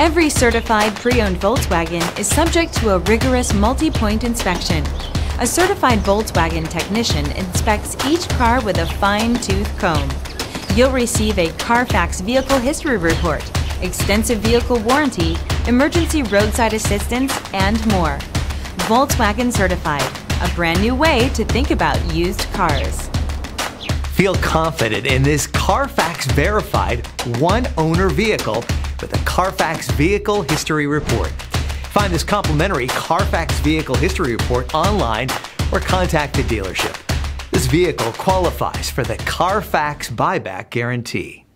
Every certified pre-owned Volkswagen is subject to a rigorous multi-point inspection. A certified Volkswagen technician inspects each car with a fine-tooth comb. You'll receive a Carfax vehicle history report, extensive vehicle warranty, emergency roadside assistance, and more. Volkswagen Certified, a brand new way to think about used cars. Feel confident in this Carfax verified one owner vehicle with a Carfax Vehicle History Report. Find this complimentary Carfax Vehicle History Report online or contact the dealership. This vehicle qualifies for the Carfax Buyback Guarantee.